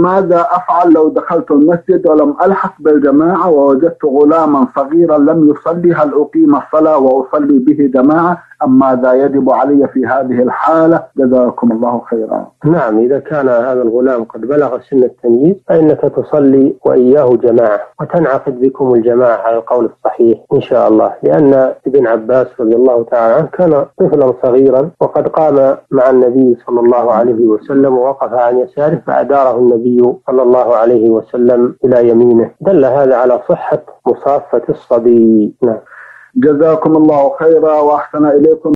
ماذا أفعل لو دخلت المسجد ولم ألحق بالجماعة ووجدت غلاما صغيرا لم يصلي هل أقيم الصلاة وأصلي به جماعة؟ أم ماذا يجب علي في هذه الحالة جزاكم الله خيرا. نعم إذا كان هذا الغلام قد بلغ سن التمييز فإنك تصلي وإياه جماعة وتنعقد بكم الجماعة على القول الصحيح إن شاء الله لأن ابن عباس رضي الله تعالى عنه كان طفلا صغيرا وقد قام مع النبي صلى الله عليه وسلم ووقف عن يساره فأداره النبي صلى الله عليه وسلم إلى يمينه. دل هذا على صحة مصافة الصبي. نعم. جزاكم الله خيرا وأحسن إليكم.